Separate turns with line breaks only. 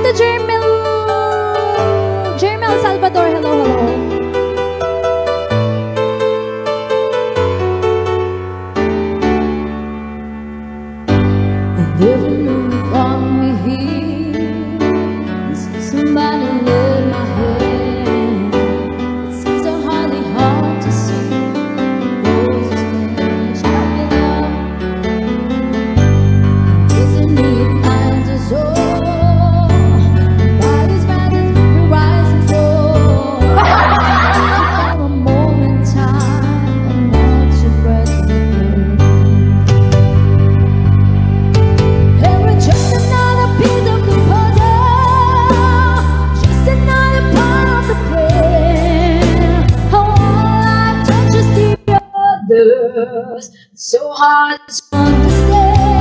Hi to Jermel. Jermel Salvador. Hello, hello.
I never knew you me here. Somebody others. So hard to understand.